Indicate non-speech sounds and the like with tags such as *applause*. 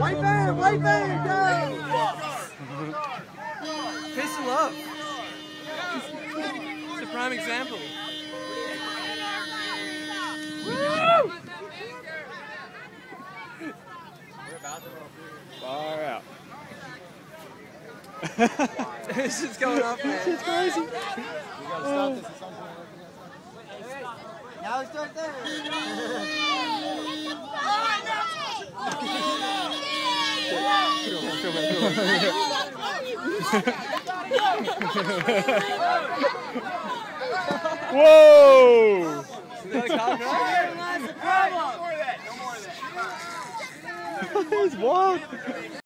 White van, white van, go! And love. It's a prime example. Far out. *laughs* this is going up, This It's crazy. Oh. Now it's right there. *laughs* Whoa! Is that a card. *laughs* He's wild.